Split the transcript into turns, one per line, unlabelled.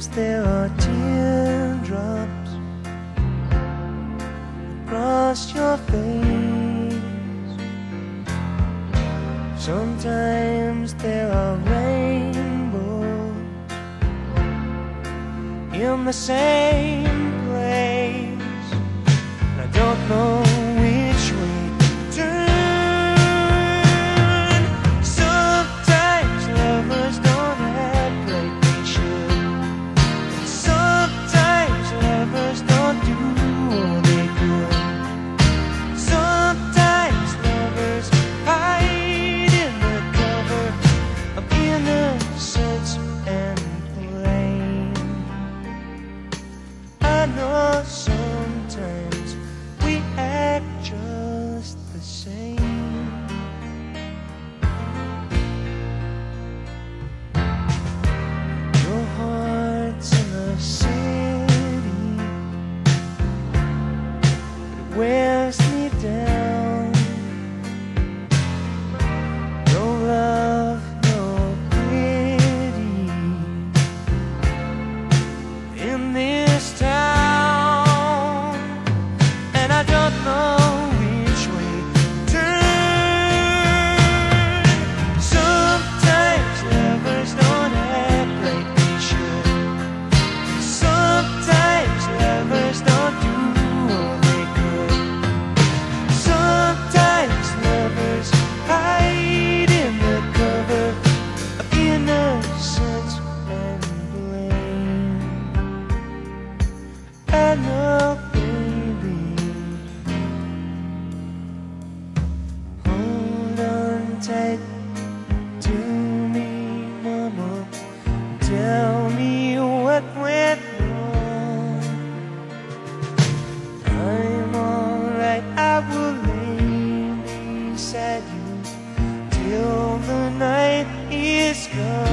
sometimes there are teardrops across your face. Sometimes there are rainbows in the same. I don't know strong.